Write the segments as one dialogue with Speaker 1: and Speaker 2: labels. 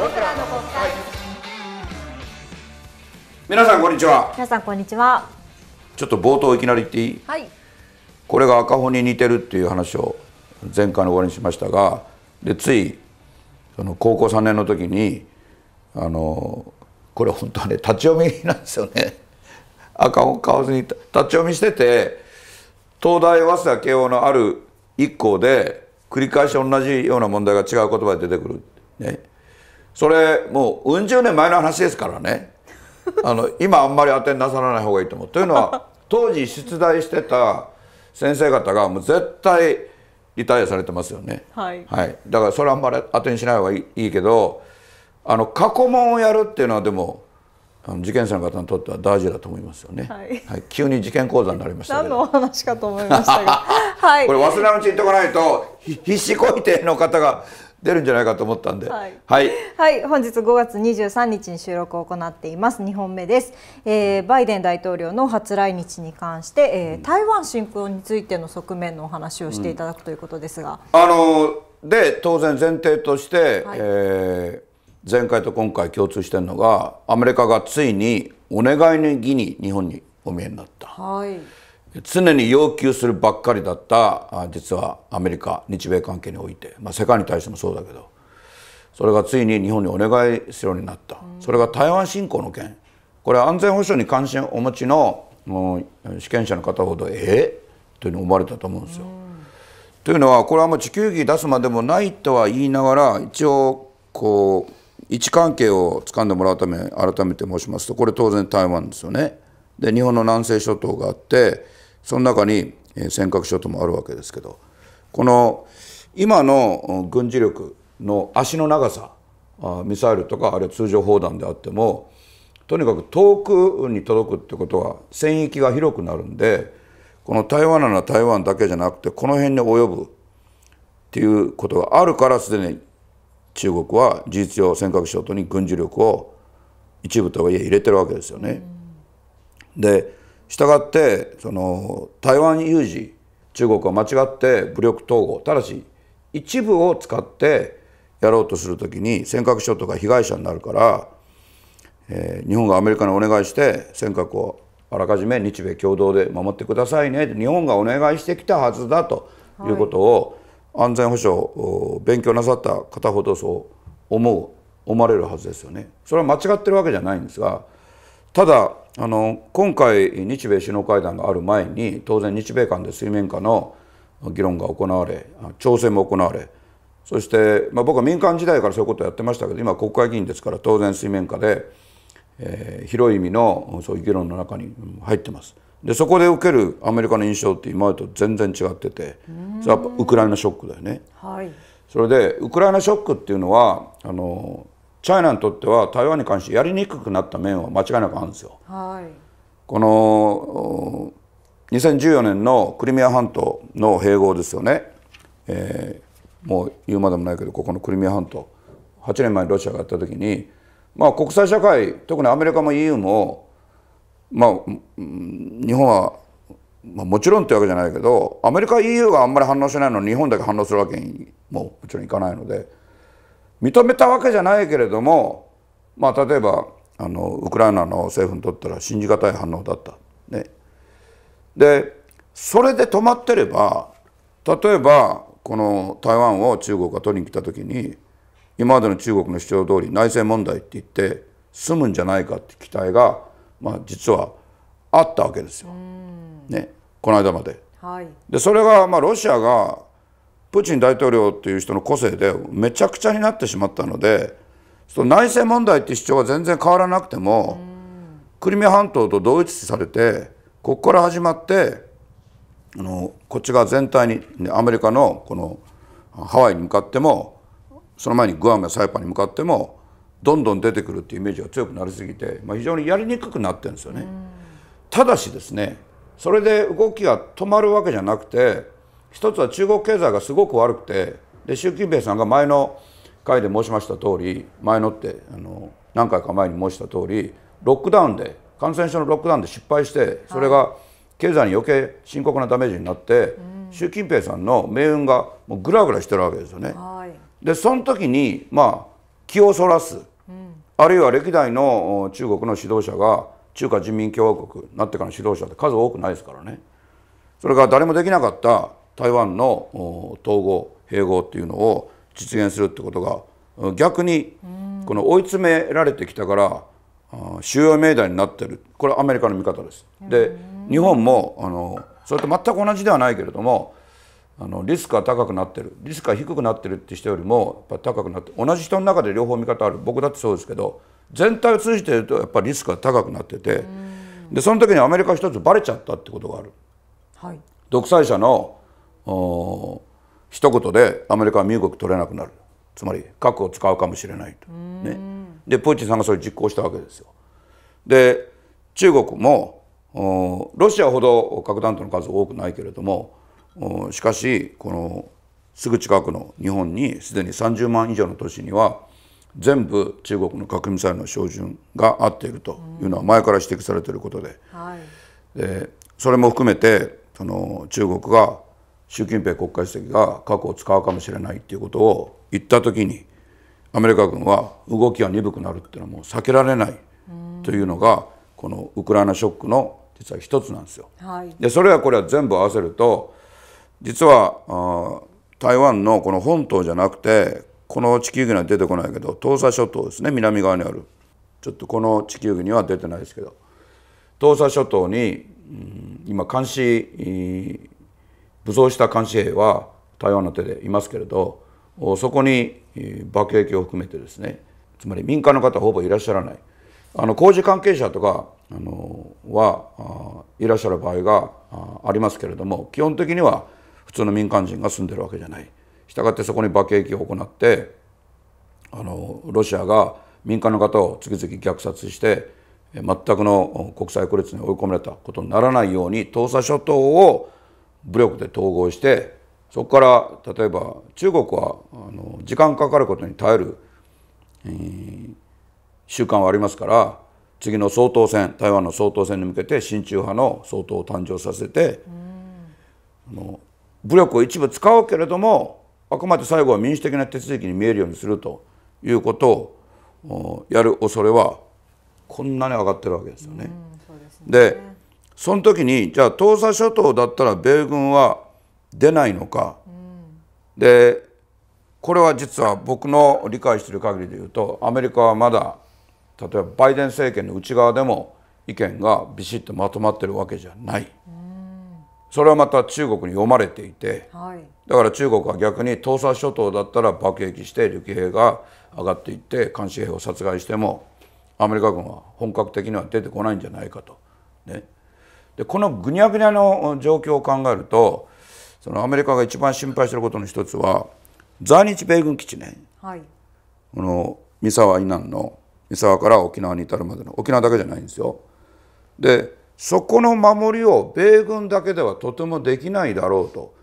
Speaker 1: 僕らの国会
Speaker 2: 皆さんこんにちは。
Speaker 1: 皆さんこんにちは。
Speaker 2: ちょっと冒頭いきなり言っていい？
Speaker 1: はい。
Speaker 2: これが赤本に似てるっていう話を前回の終わりにしましたがでついその高校3年の時にあのこれ本当はね立ち読みなんですよね。赤本買わずに立ち読みしてて東大早稲田慶応のある一校で繰り返し同じような問題が違う言葉で出てくる。ねそれもううん十年前の話ですからね。あの今あんまり当てになさらない方がいいと思う。というのは 当時出題してた先生方がもう絶対リタイアされてますよね。
Speaker 1: はい。
Speaker 2: だからそれはあんまり当てにしない方がいいいいけどあの過去問をやるっていうのはでもあの受験生の方にとっては大事だと思いますよね。
Speaker 1: はい。
Speaker 2: 急に受験講座になりました
Speaker 1: 何のお話かと思いましたが。はい。
Speaker 2: これ忘れないうちに言っておかないとひ必死こいての方が出るんじゃないかと思ったんで。
Speaker 1: はい。
Speaker 2: はい。
Speaker 1: はい、本日5月23日に収録を行っています。2本目です、えーバイデン大統領の初来日に関して、えー台湾侵攻についての側面のお話をしていただくということですが、
Speaker 2: あので当然前提として、
Speaker 1: はい。
Speaker 2: えー前回と今回共通してるのがアメリカがついにお願いの儀に日本にお見えになった。
Speaker 1: はい
Speaker 2: 常に要求するばっかりだった実はアメリカ日米関係において、まあ、世界に対してもそうだけど。それがついに日本にお願いするようになった、それが台湾侵攻の件。これ安全保障に関心をお持ちのもう試験者の方ほどええ？というふうに思われたと思うんですよ。というのはこれはもう地球儀出すまでもないとは言いながら一応こう位置関係を掴んでもらうため改めて申しますとこれ当然台湾ですよね。で日本の南西諸島があってその中に尖閣諸島もあるわけですけどこの今の軍事力の足の長さミサイルとかあるいは通常砲弾であってもとにかく遠くに届くってことは戦域が広くなるんでこの台湾なら台湾だけじゃなくてこの辺に及ぶっていうことがあるからすでに中国は事実上尖閣諸島に軍事力を一部とはいえ入れてるわけですよね。でしたがってその台湾有事中国は間違って武力統合ただし一部を使ってやろうとするときに尖閣諸島が被害者になるから、えー日本がアメリカにお願いして尖閣をあらかじめ日米共同で守ってくださいね日本がお願いしてきたはずだということを、安全保障を勉強なさった方ほどそう思う思われるはずですよね。それは間違ってるわけじゃないんですがただあの今回日米首脳会談がある前に当然日米間で水面下の議論が行われ調整も行われそして、まあ、僕は民間時代からそういうことをやってましたけど今国会議員ですから当然水面下で、えー広い意味のそういう議論の中にうん入ってます。でそこで受けるアメリカの印象って今までと全然違っててそれはウクライナショックだよね。
Speaker 1: はい
Speaker 2: それでウクライナショックっていうのはあのチャイナにとっては台湾に関してやりにくくなった面は間違いなくあるんですよ。
Speaker 1: はい。
Speaker 2: このお2014年のクリミア半島の併合ですよね、えーもう言うまでもないけどここのクリミア半島。8年前にロシアがやった時に、まあ、国際社会特にアメリカも EU も、まあ、うん日本は、まあ、もちろんってわけじゃないけどアメリカ EU があんまり反応しないのに日本だけ反応するわけにももちろんいかないので認めたわけじゃないけれども、まあ、例えばあのウクライナの政府にとったら信じがたい反応だった。ね、でそれで止まってれば例えばこの台湾を中国が取りに来た時に今までの中国の主張通り内政問題って言って済むんじゃないかって期待が、まあ、実はあったわけですよ。ね、この間まで。
Speaker 1: はい
Speaker 2: でそれがまあロシアがプーチン大統領っていう人の個性でめちゃくちゃになってしまったのでその内政問題って主張が全然変わらなくてもクリミア半島と同一視されてここから始まってあのこっち側全体にアメリカのこのハワイに向かってもその前にグアムやサイパンに向かってもどんどん出てくるっていうイメージが強くなりすぎて、まあ、非常にやりにくくなってるんですよね。ただしですねそれで動きが止まるわけじゃなくて一つは中国経済がすごく悪くてで習近平さんが前の回で申しました通り前のってあの何回か前に申した通りロックダウンで感染症のロックダウンで失敗してそれが経済に余計深刻なダメージになって、習近平さんの命運がもうグラグラしてるわけですよね。
Speaker 1: はい。
Speaker 2: でその時にまあ気をそらす、あるいは歴代の中国の指導者が中華人民共和国になってからの指導者って数多くないですからね。それから誰もできなかった台湾の統合併合っていうのを実現するってことが逆にこの追い詰められてきたから主要命題になってる。これはアメリカの見方です。で日本もあのそれと全く同じではないけれどもあのリスクが高くなってる。リスクが低くなってるって人よりもやっぱ高くなって同じ人の中で両方見方ある。僕だってそうですけど全体を通じてるとやっぱりリスクが高くなっててでその時にアメリカ一つバレちゃったってことがある。はい、独裁者の一言でアメリカは身動き取れなくなる。つまり核を使うかもしれないと。ね、でプーチンさんがそれ実行したわけですよ。で中国もロシアほど核弾頭の数多くないけれどもしかしこのすぐ近くの日本にすでに30万以上の都市には全部中国の核ミサイルの照準が合っているというのは前から指摘されていることで,、でそれも含めてその中国が習近平国家主席が核を使うかもしれないっていうことを言った時にアメリカ軍は動きが鈍くなるっていうのはもう避けられないというのがこのウクライナショックの実は一つなんですよ。はい、でそれはこれは全部合わせると実は台湾のこの本島じゃなくてこの地球儀には出てこないけど東沙諸島ですね。南側にある。ちょっとこの地球儀には出てないですけど東沙諸島に、うん、今監視武装した監視兵は台湾の手でいますけれどそこに爆撃を含めてですねつまり民間の方ほぼいらっしゃらないあの工事関係者とかあのはいらっしゃる場合がありますけれども基本的には普通の民間人が住んでるわけじゃない。したがってそこに爆撃を行ってあのロシアが民間の方を次々虐殺して全くの国際孤立に追い込まれたことにならないように東沙諸島を武力で統合してそこから例えば中国はあの時間かかることに耐える、えー、習慣はありますから次の総統選台湾の総統選に向けて親中派の総統を誕生させて、あの武力を一部使うけれどもあくまで最後は民主的な手続きに見えるようにするということをやる恐れはこんなに上がってるわけですよね。で、ね、その時にじゃあ東沙諸島だったら米軍は出ないのか、でこれは実は僕の理解している限りで言うとアメリカはまだ例えばバイデン政権の内側でも意見がビシッとまとまってるわけじゃない。それはまた中国に読まれていて、はい、だから中国は逆に東沙諸島だったら爆撃して陸兵が上がっていって監視兵を殺害してもアメリカ軍は本格的には出てこないんじゃないかと。ね、でこのぐにゃぐにゃの状況を考えるとそのアメリカが一番心配していることの一つは在日米軍基地ね、はい、この三沢以南の三沢から沖縄に至るまでの沖縄だけじゃないんですよ。でそこの守りを米軍だけではとてもできないだろうと。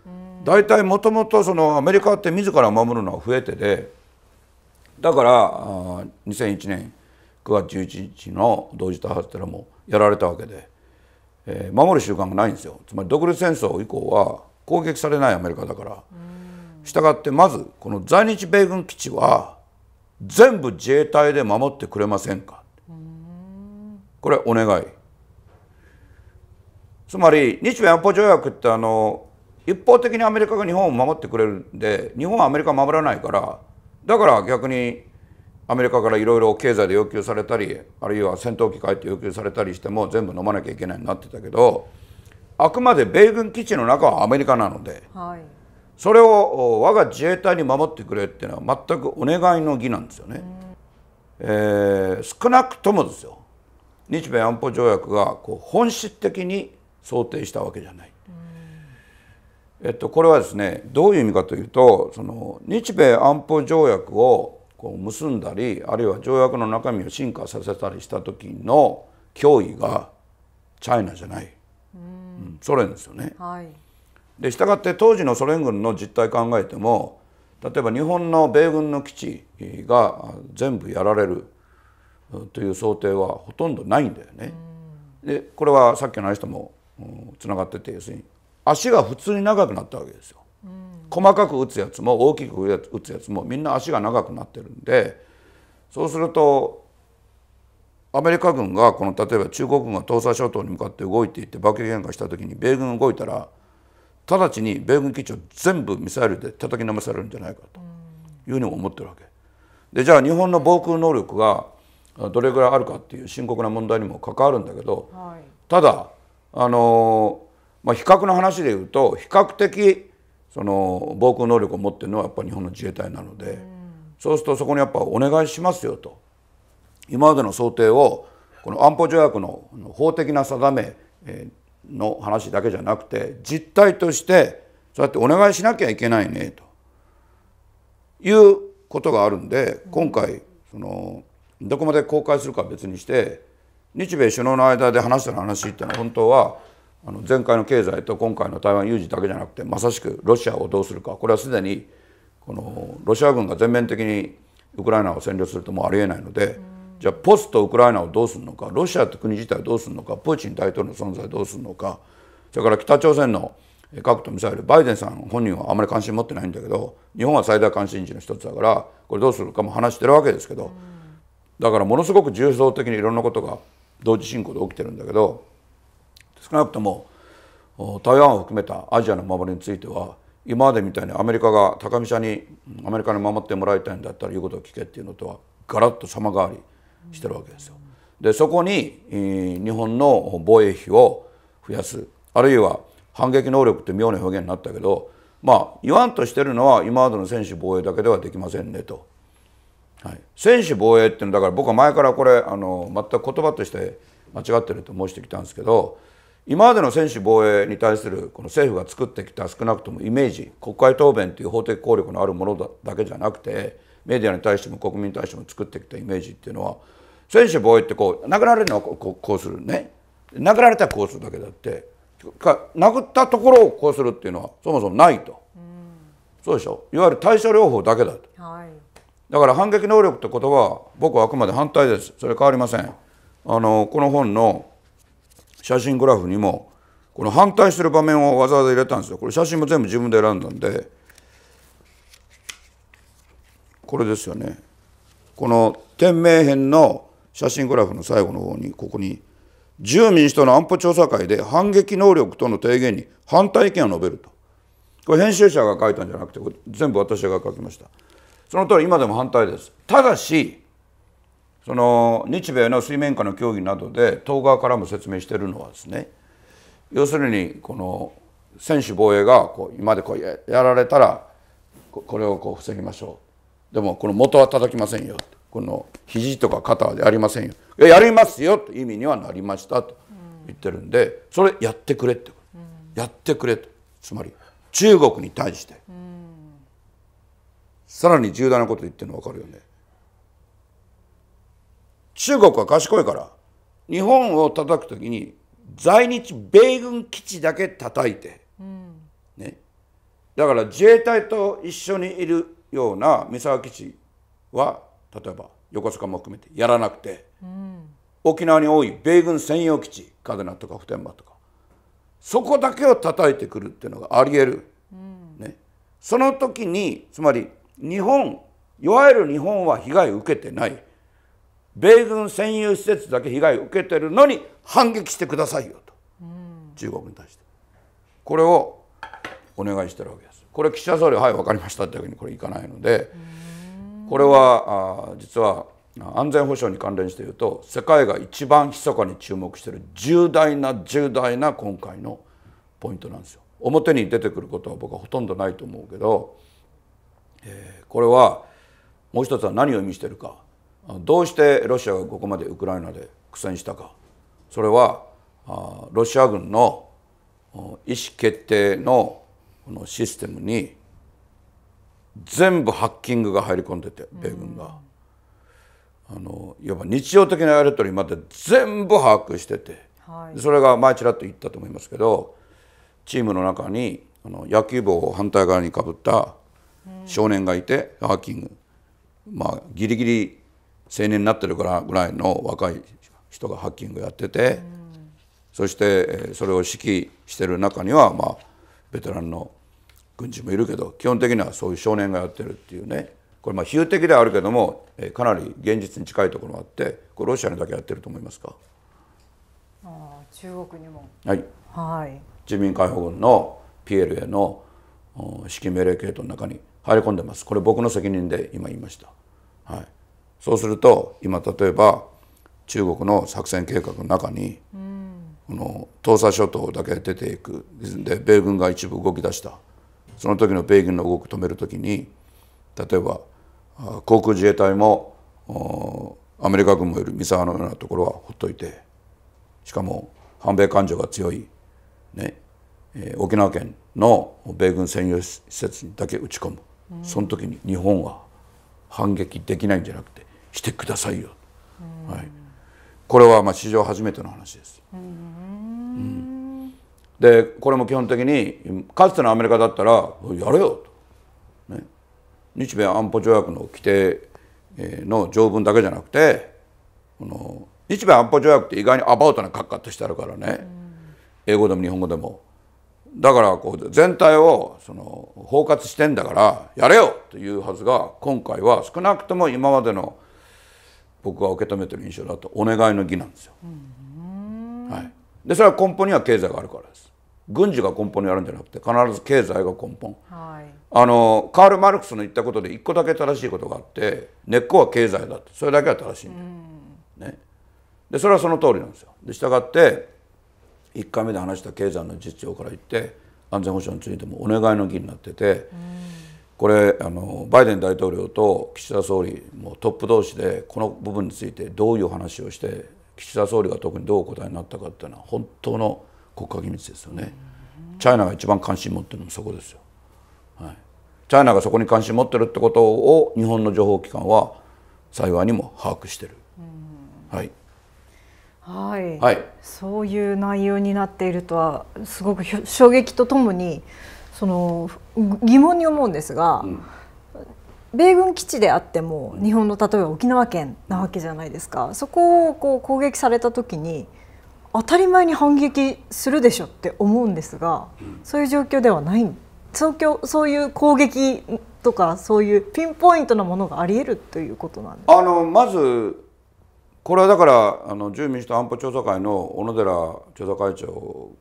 Speaker 2: 大体もともとそのアメリカって自ら守るのは増えてでだから2001年9月11日の同時多発テロもやられたわけで、えー、守る習慣がないんですよ。つまり独立戦争以降は攻撃されないアメリカだから。したがってまずこの在日米軍基地は全部自衛隊で守ってくれませんか。これお願い。つまり日米安保条約ってあの一方的にアメリカが日本を守ってくれるんで日本はアメリカを守らないからだから逆にアメリカからいろいろ経済で要求されたりあるいは戦闘機買って要求されたりしても全部飲まなきゃいけないになってたけどあくまで米軍基地の中はアメリカなので、はい、それを我が自衛隊に守ってくれっていうのは全くお願いの儀なんですよね。えー、少なくともですよ日米安保条約がこう本質的に想定したわけじゃない。えっと、これはですねどういう意味かというとその日米安保条約をこう結んだりあるいは条約の中身を進化させたりした時の脅威がチャイナじゃない、うん、ソ連ですよね。はい、でしたがって当時のソ連軍の実態考えても例えば日本の米軍の基地が全部やられるという想定はほとんどないんだよね。でこれはさっきの話ともつながってて要するに足が普通に長くなったわけですよ。細かく打つやつも大きく打つやつもみんな足が長くなってるんでそうするとアメリカ軍がこの例えば中国軍が東沙諸島に向かって動いていって爆撃喧嘩した時に米軍が動いたら直ちに米軍基地を全部ミサイルで叩きのめされるんじゃないかというふうに思ってるわけ。でじゃあ日本の防空能力がどれぐらいあるかっていう深刻な問題にも関わるんだけど、はい、ただあのまあ、比較の話でいうと比較的その防空能力を持ってるのはやっぱ日本の自衛隊なので、うん、そうするとそこにやっぱお願いしますよと。今までの想定をこの安保条約の法的な定めの話だけじゃなくて実態としてそうやってお願いしなきゃいけないねと。いうことがあるんで今回そのどこまで公開するかは別にして日米首脳の間で話した話っていうのは本当はあの前回の経済と今回の台湾有事だけじゃなくてまさしくロシアをどうするかこれはすでにこのロシア軍が全面的にウクライナを占領するともありえないので。じゃあポストウクライナをどうするのかロシアと国自体どうするのかプーチン大統領の存在どうするのかそれから北朝鮮の核とミサイルバイデンさん本人はあまり関心持ってないんだけど日本は最大関心事の一つだからこれどうするかも話してるわけですけどだからものすごく重層的にいろんなことが同時進行で起きてるんだけど少なくとも台湾を含めたアジアの守りについては今までみたいにアメリカが高飛車にアメリカに守ってもらいたいんだったら言うことを聞けっていうのとはガラッと様変わりしてるわけですよ。でそこに、日本の防衛費を増やすあるいは反撃能力って妙な表現になったけどまあ言わんとしてるのは今までの専守防衛だけではできませんねと。はい、専守防衛っていうのだから僕は前からこれあの全く言葉として間違ってると申してきたんですけど今までの専守防衛に対するこの政府が作ってきた少なくともイメージ国会答弁という法的効力のあるものだけじゃなくてメディアに対しても国民に対しても作ってきたイメージっていうのは専守防衛ってこう殴られるのはこうするね。殴られたらこうするだけだってか殴ったところをこうするっていうのはそもそもないと、うん、そうでしょ？いわゆる対処療法だけだと、はい、だから反撃能力って言葉は僕はあくまで反対です。それ変わりません。あのこの本の写真グラフにもこの反対してる場面をわざわざ入れたんですよ。これ写真も全部自分で選んだんで。これですよね。この天明編の写真グラフの最後の方にここに自由民主党の安保調査会で反撃能力との提言に反対意見を述べると。これ編集者が書いたんじゃなくて全部私が書きました。その通り今でも反対です。ただしその日米の水面下の協議などで党側からも説明しているのはですね要するにこの専守防衛がこう今までこうやられたらこれをこう防ぎましょう。でもこの元は叩きませんよ。この肘とか肩はやりませんよ。やりますよという意味にはなりましたと言ってるんでそれやってくれって。やってくれと。つまり中国に対して。さらに重大なこと言ってるの分かるよね中国は賢いから。日本を叩く時に在日米軍基地だけ叩いて、ね、だから自衛隊と一緒にいるような三沢基地は例えば横須賀も含めてやらなくて、うん、沖縄に多い米軍専用基地嘉手納とか普天間とか。そこだけを叩いてくるっていうのがありえる、うん、ね、その時につまり日本いわゆる日本は被害を受けてない米軍専用施設だけ被害を受けてるのに反撃してくださいよと、うん、中国に対してこれをお願いしてるわけですこれ岸田総理はい分かりましたってわけにこれいかないので。これはあ実は安全保障に関連して言うと世界が一番密かに注目している重大な重大な今回のポイントなんですよ。表に出てくることは僕はほとんどないと思うけど、えー、これはもう一つは何を意味しているかどうしてロシアがここまでウクライナで苦戦したか。それはロシア軍の意思決定のこのシステムに全部ハッキングが入り込んでて米軍が、あのいわば日常的なやり取りまで全部把握してて、はい、それが前ちらっと言ったと思いますけどチームの中にあの野球帽を反対側にかぶった少年がいて、ハッキング。まあギリギリ青年になってるからぐらいの若い人がハッキングやってて、そしてそれを指揮してる中にはまあベテランの軍人もいるけど基本的にはそういう少年がやってるっていうね。これまあ比喩的ではあるけども、えーかなり現実に近いところがあってこれロシアにだけやってると思いますか？
Speaker 1: あー中国にも。
Speaker 2: はい。
Speaker 1: はい。
Speaker 2: 人民解放軍の PLA のお指揮命令系統の中に入り込んでます。これ僕の責任で今言いました、はい、そうすると今例えば中国の作戦計画の中に、この東沙諸島だけ出ていく。で米軍が一部動き出した。その時の米軍の動きを止める時に例えばあ航空自衛隊もおアメリカ軍もいる。三沢のようなところはほっといて。しかも反米感情が強い、ね。えー沖縄県の米軍専用施設にだけ打ち込む、その時に日本は反撃できないんじゃなくてしてくださいよ、はい、これはまあ史上初めての話です。うん。でこれも基本的にかつてのアメリカだったらやれよと、ね、日米安保条約の規定の条文だけじゃなくてこの日米安保条約って意外にアバウトな書き方してあるからね、英語でも日本語でも。だからこう全体をその包括してんだからやれよというはずが今回は少なくとも今までの僕が受け止めてる印象だとお願いの儀なんですよ。はい、でそれは根本には経済があるからです。軍事が根本にあるんじゃなくて必ず経済が根本。
Speaker 1: はい。
Speaker 2: あのカール・マルクスの言ったことで一個だけ正しいことがあって根っこは経済だとそれだけは正しいんだよ、ね、でそれはその通りなんですよ。でしたがって1回目で話した経済の実情から言って安全保障についてもお願いの儀になってて、これあのバイデン大統領と岸田総理もトップ同士でこの部分についてどういう話をして岸田総理が特にどうお答えになったかっていうのは本当の国家機密ですよね。チャイナが一番関心持ってるのもそこですよ。はい、チャイナがそこに関心持ってるってことを日本の情報機関は幸いにも把握してる。はい、
Speaker 1: はい、
Speaker 2: はい
Speaker 1: そういう内容になっているとはすごく衝撃とともにその疑問に思うんですが、米軍基地であっても日本の例えば沖縄県なわけじゃないですか。そこをこう攻撃された時に当たり前に反撃するでしょって思うんですが、そういう状況ではない。そうそういう攻撃とかそういうピンポイントなものがあり得るということなんです
Speaker 2: あのまずこれはだからあの自由民主党安保調査会の小野寺調査会長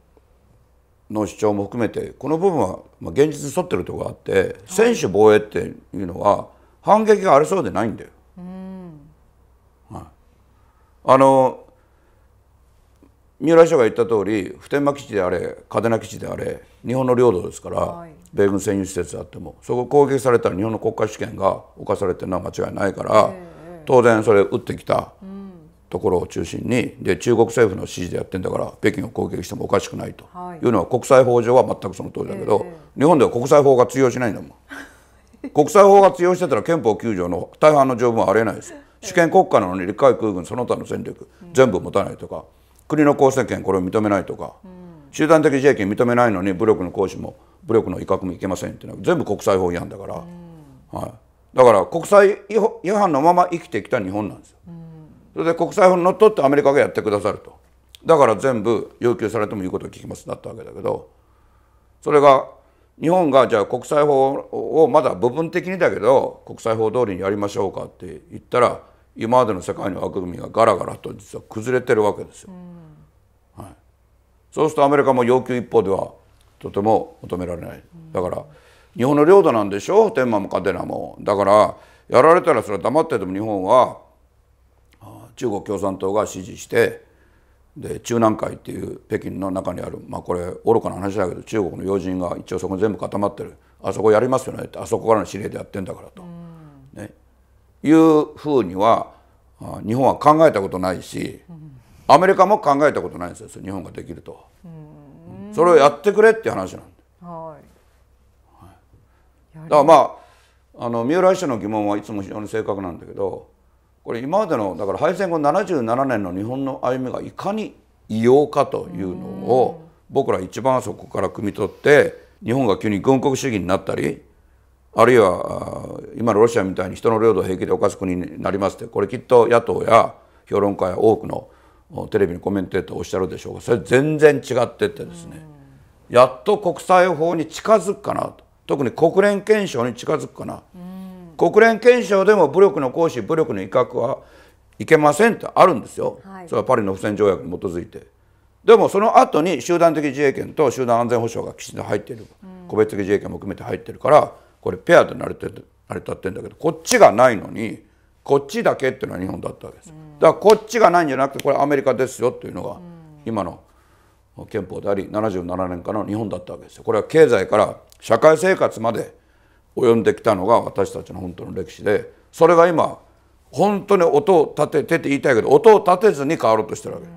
Speaker 2: の主張も含めてこの部分は、まあ、現実に沿ってるところがあって専守防衛っていうのは反撃がありそうでないんだよ。はい、あの三浦秘書が言った通り普天間基地であれ嘉手納基地であれ日本の領土ですから、
Speaker 1: はい。
Speaker 2: 米軍専用施設であってもそこ攻撃されたら日本の国家主権が侵されてるのは間違いないから、当然それ撃ってきたところを中心にで中国政府の指示でやってんだから北京を攻撃してもおかしくないと。
Speaker 1: はい。
Speaker 2: いうのは国際法上は全くその通りだけど、日本では国際法が通用しないんだも。ん。国際法が通用してたら憲法9条の大半の条文はありえないです。主権国家なのに陸海空軍その他の戦力全部持たないとか国の公正権これを認めないとか、集団的自衛権認めないのに武力の行使も武力の威嚇もいけませんっていうのは全部国際法違反だから、はい、だから国際違反のまま生きてきた日本なんですよ。それで国際法にのっとってアメリカがやってくださると。だから全部要求されても言うことを聞きますだったわけだけど。それが日本がじゃあ国際法をまだ部分的にだけど国際法通りにやりましょうかって言ったら今までの世界の枠組みがガラガラと実は崩れてるわけですよ。はい、そうするとアメリカも要求一方ではとても求められない。だから日本の領土なんでしょ？天満も嘉手納も。だからやられたらそれは黙ってても日本はあ中国共産党が支持してで中南海っていう北京の中にあるまあこれ愚かな話だけど中国の要人が一応そこに全部固まってる。あそこやりますよね。ってあそこからの指令でやってんだからと、ね、いうふうにはあ日本は考えたことないしアメリカも考えたことないんですよ。日本ができると。それをやってくれっていう話なんだ
Speaker 1: はい。
Speaker 2: だからまああの三浦秘書の疑問はいつも非常に正確なんだけどこれ今までのだから敗戦後77年の日本の歩みがいかに異様かというのを僕ら一番そこから汲み取って日本が急に軍国主義になったりあるいはあ今のロシアみたいに人の領土を平気で侵す国になりますってこれきっと野党や評論家や多くのおテレビのコメンテーターおっしゃるでしょうがそれ全然違ってってですね。やっと国際法に近づくかなと。特に国連憲章に近づくかな国連憲章でも武力の行使武力の威嚇はいけませんってあるんですよ、はい、それはパリの不戦条約に基づいて。でもその後に集団的自衛権と集団安全保障がきちんと入っている、うん、個別的自衛権も含めて入ってるからこれペアで成り立ってんだけどこっちがないのにこっちだけっていうのは日本だったわけです、うん、だからこっちがないんじゃなくてこれアメリカですよっていうのが今の憲法であり77年からの日本だったわけですよ。これは経済から社会生活まで及んできたのが私たちの本当の歴史でそれが今本当に音を立ててって言いたいけど音を立てずに変わろうとしてるわけ。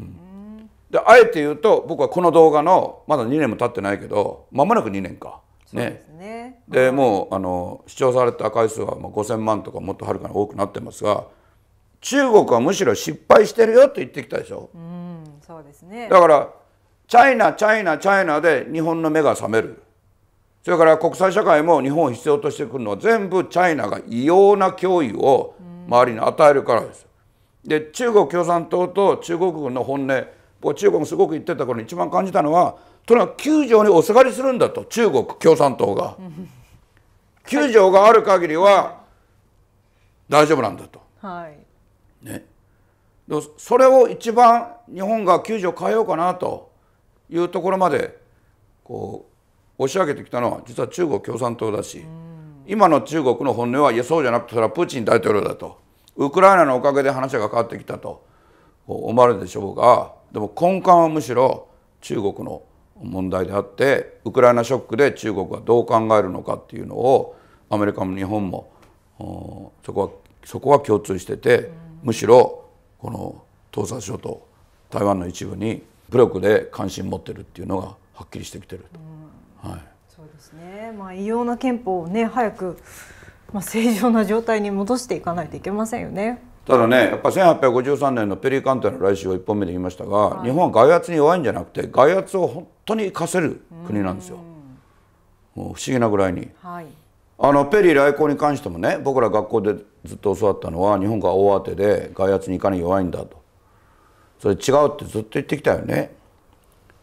Speaker 2: うん、であえて言うと僕はこの動画のまだ2年も経ってないけど間もなく2年か。ね、ねでもうあの視聴された回数はもう5,000万とかもっとはるかに多くなってますが中国はむしろ失敗してるよって言ってきたでしょ。うんそうですねだからチャイナチャイナチャイナで日本の目が覚める。それから国際社会も日本を必要としてくるのは全部チャイナが異様な脅威を周りに与えるからです。で中国共産党と中国軍の本音僕中国すごく言ってた頃に一番感じたのはとにかく9条におすがりするんだと中国共産党が。9条がある限りは大丈夫なんだと。はい、ね、それを一番日本が9条変えようかなというところまでこう押し上げてきたのは実は中国共産党だし、今の中国の本音はいやそうじゃなくてそれはプーチン大統領だとウクライナのおかげで話が変わってきたと思われるでしょうがでも根幹はむしろ中国の問題であってウクライナショックで中国はどう考えるのかっていうのをアメリカも日本もそこはそこは共通しててむしろこの東沙諸島台湾の一部に武力で関心持ってるっていうのがはっきりしてきてると。
Speaker 1: はい、そうですね、まあ、異様な憲法をね早く、まあ、正常な状態に戻していかないといけませんよね。
Speaker 2: ただねやっぱ1853年のペリー艦隊の来週を1本目で言いましたが、はい、日本は外圧に弱いんじゃなくて外圧を本当に生かせる国なんですよ。もう不思議なぐらいに。はい。あのペリー来航に関してもね僕ら学校でずっと教わったのは日本が大当てで外圧にいかに弱いんだと。それ違うってずっと言ってきたよね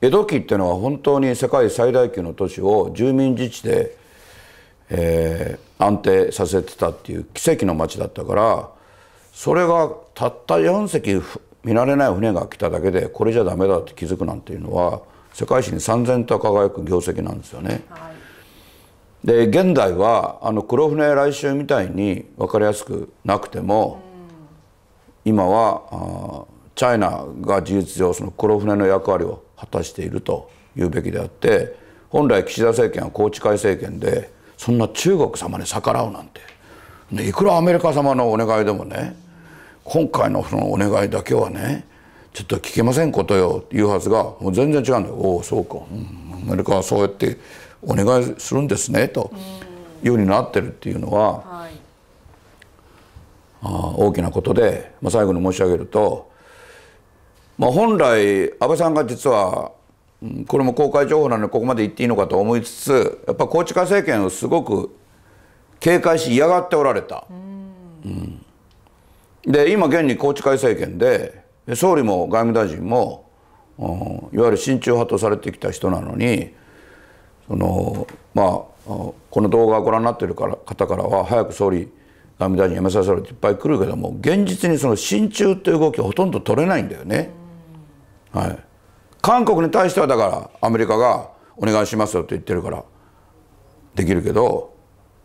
Speaker 2: 江戸期っていうのは本当に世界最大級の都市を住民自治で、えー、安定させてたっていう奇跡の町だったからそれがたった4隻見慣れない船が来ただけでこれじゃダメだって気づくなんていうのは世界史に燦然と輝く業績なんですよね。はい、で現代はあの黒船来襲みたいに分かりやすくなくても、今はあチャイナが事実上その黒船の役割を果たしているというべきであって本来岸田政権は宏池会政権でそんな中国様に逆らうなんて、ね、いくらアメリカ様のお願いでもね今回のそのお願いだけはねちょっと聞けませんことよいうはずがもう全然違うんだよ。おおそうか、うん、アメリカはそうやってお願いするんですねと。いうふうになってるっていうのは、はい、あ大きなことで、まあ、最後に申し上げるとまあ、本来安倍さんが実はこれも公開情報なのでここまで言っていいのかと思いつつやっぱ宏池会政権をすごく警戒し嫌がっておられた。うん、で今現に宏池会政権で総理も外務大臣もいわゆる親中派とされてきた人なのにそのまあこの動画をご覧になっている方からは早く総理外務大臣辞めさせろっていっぱい来るけども現実にその親中っていう動きはほとんど取れないんだよね。はい、韓国に対してはだからアメリカがお願いしますよと言ってるからできるけど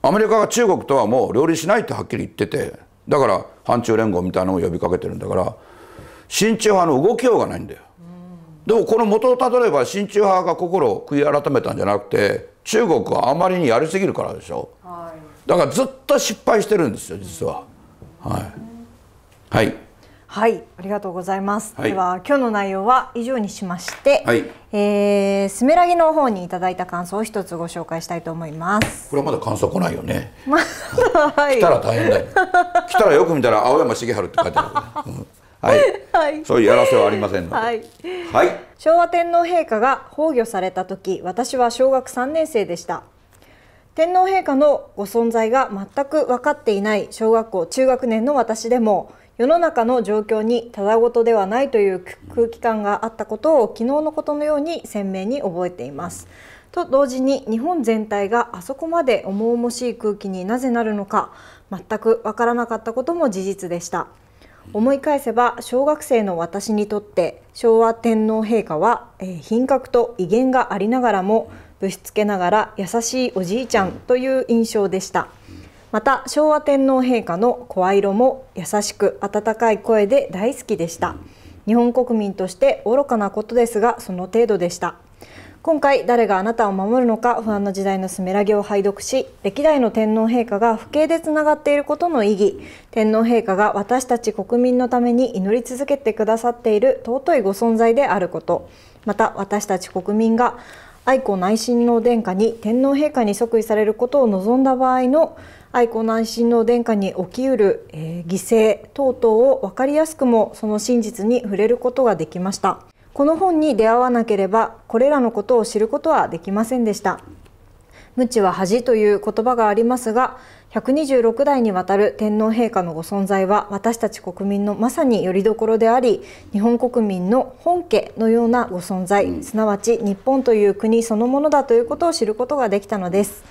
Speaker 2: アメリカが中国とはもう両立しないってはっきり言っててだから反中連合みたいなのを呼びかけてるんだから親中派の動きようがないんだよ。でもこの元をたどれば親中派が心を悔い改めたんじゃなくて中国はあまりにやりすぎるからでしょ、はい、だからずっと失敗してるんですよ実は。はい、はい
Speaker 1: はい、ありがとうございます。はい、では今日の内容は以上にしまして、はい、えー、スメラギの方にいただいた感想を一つご紹介したいと思います。
Speaker 2: これはまだ感想来ないよね。はい、来たら大変だよ。来たらよく見たら青山茂春って書いてある、うん。はい、はい、そういうやらせはありませんので、はい、
Speaker 1: はい、昭和天皇陛下が崩御された時私は小学3年生でした。天皇陛下のご存在が全く分かっていない小学校中学年の私でも世の中の状況にただごとではないという空気感があったことを昨日のことのように鮮明に覚えています。と同時に日本全体があそこまで重々しい空気になぜなるのか全くわからなかったことも事実でした思い返せば小学生の私にとって昭和天皇陛下は、えー、品格と威厳がありながらもぶしつけながら優しいおじいちゃんという印象でしたまた昭和天皇陛下の声色も優しく温かい声で大好きでした。日本国民として愚かなことですがその程度でした。今回誰があなたを守るのか不安な時代のスメラギを拝読し歴代の天皇陛下が不敬でつながっていることの意義天皇陛下が私たち国民のために祈り続けてくださっている尊いご存在であることまた私たち国民が愛子内親王殿下に天皇陛下に即位されることを望んだ場合の愛子内親王殿下に起きうる、えー、犠牲等々を分かりやすくもその真実に触れることができました。この本に出会わなければこれらのことを知ることはできませんでした。無知は恥という言葉がありますが126代にわたる天皇陛下のご存在は私たち国民のまさに拠り所であり日本国民の本家のようなご存在。すなわち日本という国そのものだということを知ることができたのです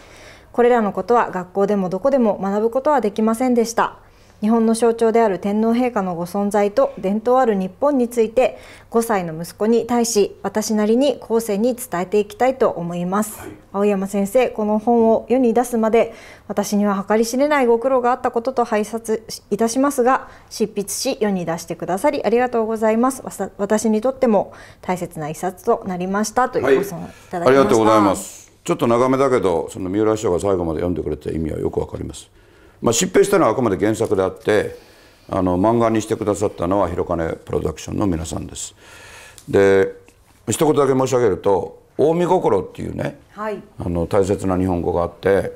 Speaker 1: これらのことは学校でもどこでも学ぶことはできませんでした。日本の象徴である天皇陛下のご存在と伝統ある日本について5歳の息子に対し私なりに後世に伝えていきたいと思います、はい、青山先生この本を世に出すまで私には計り知れないご苦労があったことと拝察いたしますが執筆し世に出してくださりありがとうございます。私にとっても大切な一冊となりましたというご相談いただきました、はい、ありがとうございます
Speaker 2: ちょっと長めだけどその三浦師匠が最後まで読んでくれた意味はよくわかります。まあ、執筆したのはあくまで原作であってあの漫画にしてくださったのは広金プロダクションの皆さんです。で一言だけ申し上げると「近江心」っていうね、はい、あの大切な日本語があって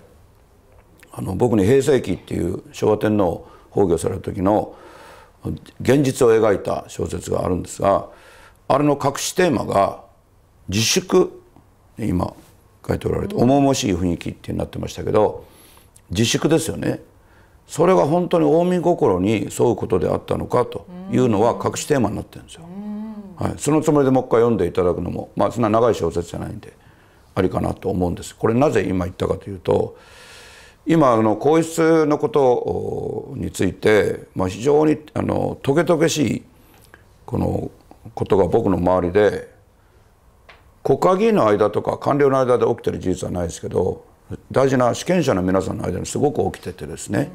Speaker 2: あの僕に平成期っていう昭和天皇崩御される時の現実を描いた小説があるんですがあれの隠しテーマが自粛。今書いておられて重々しい雰囲気ってなってましたけど自粛ですよねそれが本当に近江心に沿うことであったのかというのは隠しテーマになってるんですよ。はい、そのつもりでもう一回読んでいただくのもまあそんな長い小説じゃないんでありかなと思うんです。これなぜ今言ったかというと今あの皇室のことについて、まあ、非常にあのトゲトゲしいこのことが僕の周りで国会議員の間とか官僚の間で起きてる事実はないですけど大事な主権者の皆さんの間にすごく起きててですね。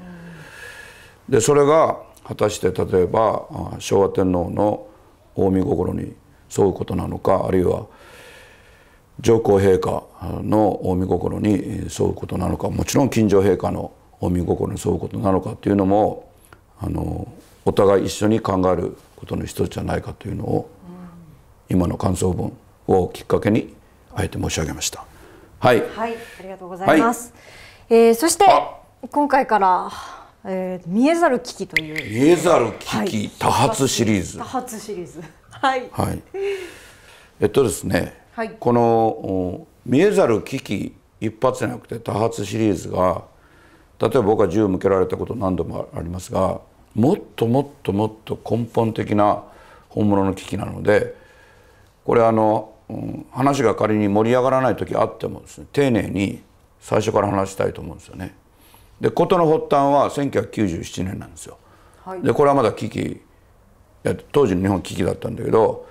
Speaker 2: でそれが果たして例えば昭和天皇の近江心に沿うことなのかあるいは上皇陛下の近江心に沿うことなのかもちろん近所陛下の近江心に沿うことなのかというのもあのお互い一緒に考えることの一つじゃないかというのを、今の感想文をきっかけにあえて申し上げました。
Speaker 1: はい、はい、ありがとうございます。はい、えー、そして今回から、えー、見えざる危機という。
Speaker 2: 見えざる危機、はい、多発シリーズ。
Speaker 1: 多発シリーズ。はい、はい、
Speaker 2: えっとですね、はい、この見えざる危機一発じゃなくて多発シリーズが例えば僕は銃向けられたこと何度もありますがもっともっともっと根本的な本物の危機なのでこれあの話が仮に盛り上がらない時あってもですね丁寧に最初から話したいと思うんですよね。で事の発端は1997年なんですよ。はい、でこれはまだ危機当時の日本危機だったんだけど、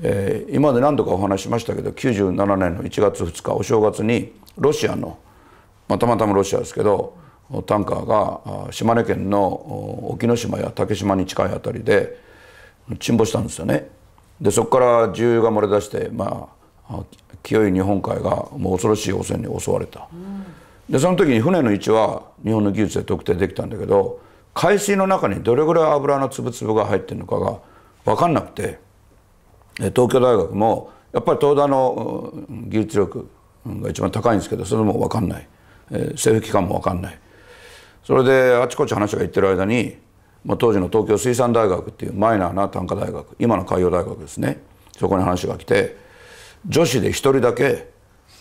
Speaker 2: えー、今まで何度かお話しましたけど97年の1月2日お正月にロシアの、まあ、たまたまロシアですけどタンカーが島根県の沖ノ島や竹島に近い辺りで沈没したんですよね。でそこから重油が漏れ出してまあ清い日本海がもう恐ろしい汚染に襲われた、うん、でその時に船の位置は日本の技術で特定できたんだけど海水の中にどれぐらい油の粒々が入ってるのかが分かんなくて東京大学もやっぱり東大の技術力が一番高いんですけどそれも分かんない、え、政府機関も分かんない。それであちこち話がいってる間にまあ、当時の東京水産大学っていうマイナーな短科大学今の海洋大学ですね。そこに話が来て女子で一人だけ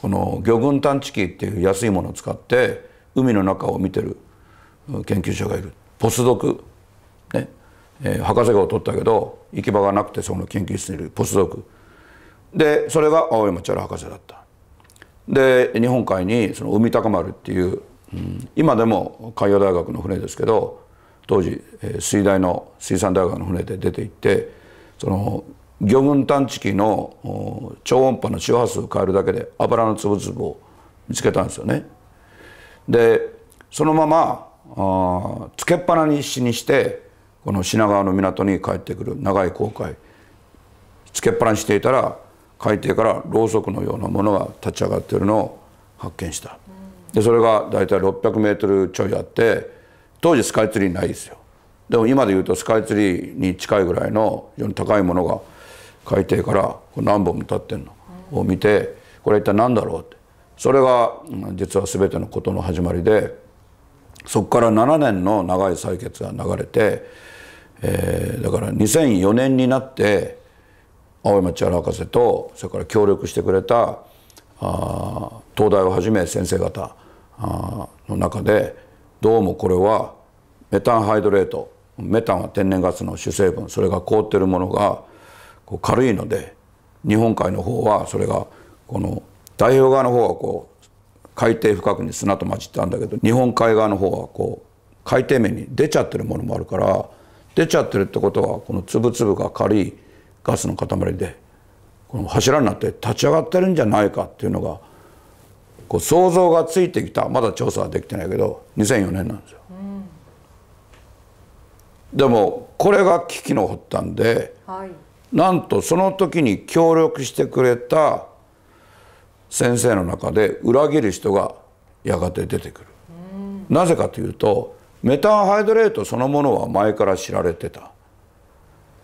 Speaker 2: この魚群探知機っていう安いものを使って海の中を見てる研究者がいる。ポスドクね、えー、博士号を取ったけど行き場がなくてその研究室にいるポスドク。でそれが青山千原博士だった。で日本海にその海高丸っていう、うん、今でも海洋大学の船ですけど当時、え、水大の水産大学の船で出て行ってその魚群探知機の超音波の周波数を変えるだけで油の粒々を見つけたんですよね。でそのままあつけっぱなにしにしてこの品川の港に帰ってくる長い航海つけっぱなにしていたら海底からろうそくのようなものが立ち上がっているのを発見したでそれが大体600メートルちょいあって当時スカイツリーないですよ。でも今でいうとスカイツリーに近いぐらいの非常に高いものが海底から何本も立ってるのを見てこれ一体何だろうって。それが実は全てのことの始まりでそこから7年の長い採決が流れて、えー、だから2004年になって青山千原博士とそれから協力してくれたあ東大をはじめ先生方あの中でどうもこれはメタンハイドレートメタンは天然ガスの主成分それが凍ってるものがこう軽いので日本海の方はそれがこの太平洋側の方はこう海底深くに砂と混じってあるんだけど日本海側の方はこう海底面に出ちゃってるものもあるから出ちゃってるってことはこの粒々が軽いガスの塊でこの柱になって立ち上がってるんじゃないかっていうのがこう想像がついてきたまだ調査はできてないけど2004年なんですよ。うん、でもこれが危機の発端で、はい、なんとその時に協力してくれた先生の中で裏切る人がやがて出てくる。なぜかというとメタンハイドレートそのものは前から知られてた。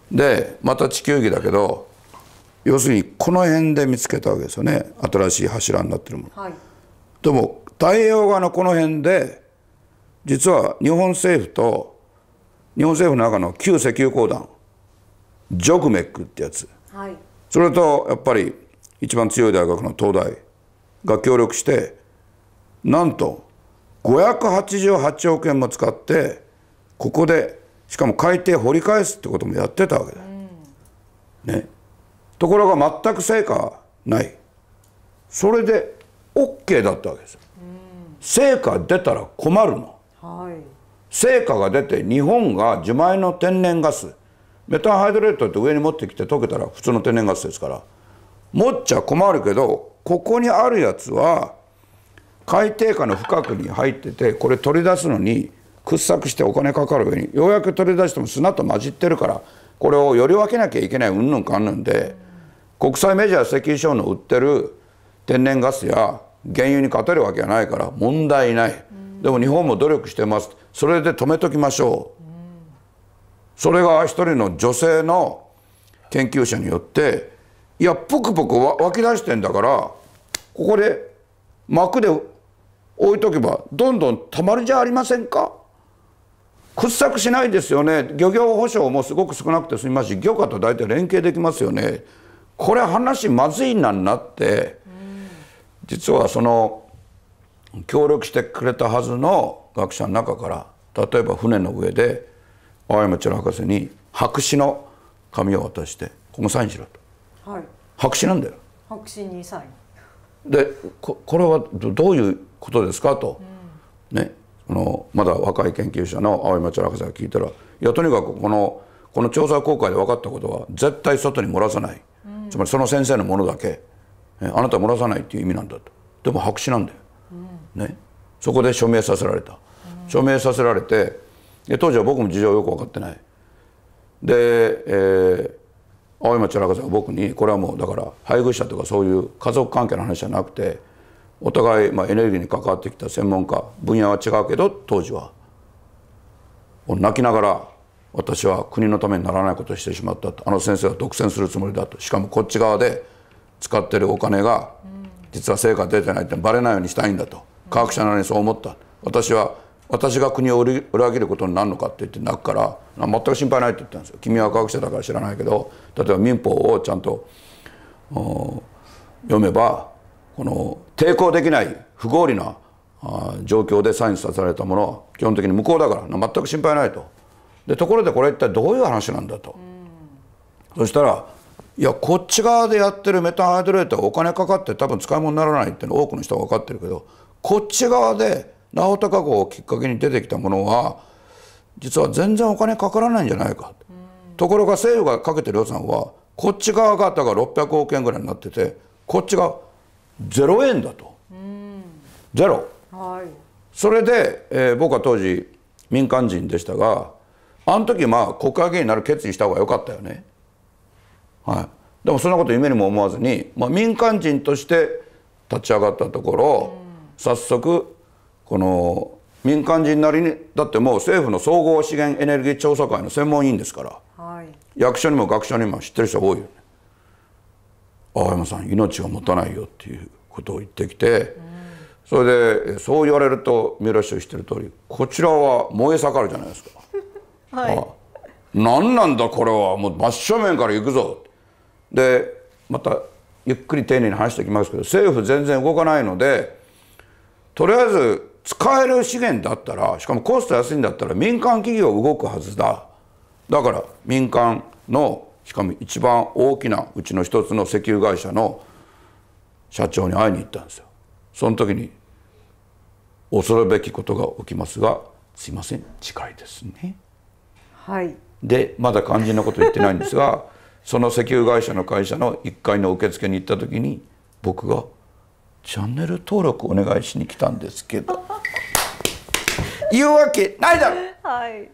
Speaker 2: でまた地球儀だけど要するにこの辺で見つけたわけですよね新しい柱になってるもの。はい、でも太平洋側のこの辺で実は日本政府と日本政府の中の旧石油鉱団ジョグメックってやつ、はい、それとやっぱり一番強い大学の東大が協力してなんと588億円も使ってここでしかも海底掘り返すってこともやってたわけだ、うん、ね、ところが全く成果ない。それで OK だったわけですよ、うん、成果出たら困るの、はい、成果が出て日本が自前の天然ガスメタンハイドレートって上に持ってきて溶けたら普通の天然ガスですから持っちゃ困るけどここにあるやつは海底下の深くに入っててこれ取り出すのに掘削してお金かかる上にようやく取り出しても砂と混じってるからこれをより分けなきゃいけないうんぬんかんぬんで国際メジャー石油省の売ってる天然ガスや原油に勝てるわけがないから問題ない。でも日本も努力してます。それで止めときましょう。それが一人の女性の研究者によっていやぷくぷく湧き出してんだからここで膜で置いとけばどんどんたまるじゃありませんか？掘削しないですよね。漁業保障もすごく少なくて済みますし漁家と大体連携できますよね。これ話まずいなになって実はその協力してくれたはずの学者の中から例えば船の上で青山千博士に白紙の紙を渡して「ここサインしろ」と。はい、白紙なんだよ。
Speaker 1: 白紙にサイ
Speaker 2: ン。でここれはどういうことですかと、うん、ねこのまだ若い研究者の青山千博士が聞いたらいやとにかくこのこの調査公開で分かったことは絶対外に漏らさない、うん、つまりその先生のものだけあなた漏らさないっていう意味なんだと。でも白紙なんだよ、うん、ね、そこで署名させられた、署名させられて当時は僕も事情よく分かってない。で、えー、青山千中さんが僕にこれはもうだから配偶者とかそういう家族関係の話じゃなくてお互いまあエネルギーに関わってきた専門家分野は違うけど当時は。泣きながら私は国のためにならないことをしてしまったと。あの先生は独占するつもりだと。しかもこっち側で使ってるお金が実は成果出てないってバレないようにしたいんだと。科学者なのにそう思った。私は私が国を裏切ることになるのかって言って泣くから全く心配ないって言ったんですよ。君は科学者だから知らないけど例えば民法をちゃんと読めばこの抵抗できない不合理な状況でサインさせられたものは基本的に無効だから全く心配ないと。でところでこれ一体どういう話なんだと、そしたらいやこっち側でやってるメタンハイドレートはお金かかって多分使い物にならないっていうの多くの人が分かってるけどこっち側で直高号をきっかけに出てきたものは実は全然お金かからないんじゃないか、ところが政府がかけてる予算はこっち側がだから600億円ぐらいになっててこっちが0円だと、ゼロ、
Speaker 1: はい、
Speaker 2: それで、えー、僕は当時民間人でしたがあの時まあ国会議員になる決意した方が良かったよね。はい、でもそんなこと夢にも思わずに、まあ、民間人として立ち上がったところ、早速この民間人なりにだってもう政府の総合資源エネルギー調査会の専門委員ですから、はい、役所にも学所にも知ってる人多いよね。青山さん命が持たないよっていうことを言ってきて、うん、それでそう言われると三浦市長知ってる通りこちらは燃え盛るじゃないですか。はい、あ。何なんだこれは。もう真正面から行くぞでまたゆっくり丁寧に話しておきますけど政府全然動かないのでとりあえず使える資源だったらしかもコスト安いんだったら民間企業動くはずだ。だから民間のしかも一番大きなうちの一つの石油会社の社長に会いに行ったんですよ。その時に恐るべきことが起きますがすいません。近いですね。
Speaker 1: はい。
Speaker 2: でまだ肝心なこと言ってないんですがその石油会社の会社の1階の受付に行った時に僕が「チャンネル登録お願いしに来たんですけど」言うわけないだろ。
Speaker 1: はい。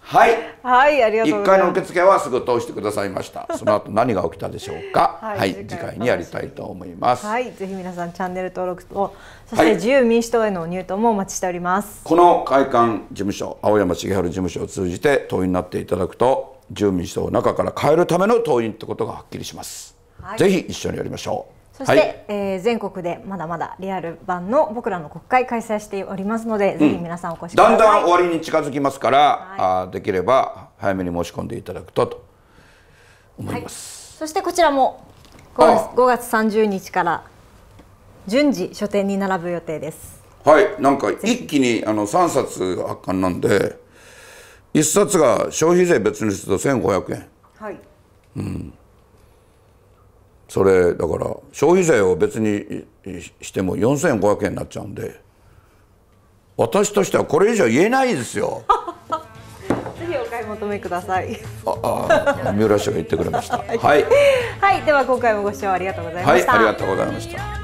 Speaker 2: はい、
Speaker 1: はい、ありがとう
Speaker 2: 1階の受付はすぐ通してくださいました。その後何が起きたでしょうか。はい、はい、次回にやりたいと思います。
Speaker 1: はいぜひ皆さんチャンネル登録とそして自由民主党への入党もお待ちしております、
Speaker 2: この会館事務所青山茂春事務所を通じて党員になっていただくと自由民主党を中から変えるための党員ってことがはっきりします、はい、ぜひ一緒にやりましょ
Speaker 1: う。そして、はい、えー、全国でまだまだリアル版の僕らの国会開催しておりますので、うん、ぜひ皆さんお越しください。
Speaker 2: だんだん終わりに近づきますから、はい、あできれば早めに申し込んでいただくとと思います、
Speaker 1: そしてこちらも5月 ,5 月30日から順次書店に並ぶ予定です。
Speaker 2: はい。なんか一気にあの3冊発刊なんで一冊が消費税別にすると1500円。
Speaker 1: はい。
Speaker 2: うん。それだから消費税を別にしても4500円になっちゃうんで私としてはこれ以上言えないですよ。
Speaker 1: ぜひお買い求めください。
Speaker 2: ああ三浦氏が言ってくれました。はい、
Speaker 1: はい、では今回もご視聴ありがとうございました、
Speaker 2: はい、ありがとうございました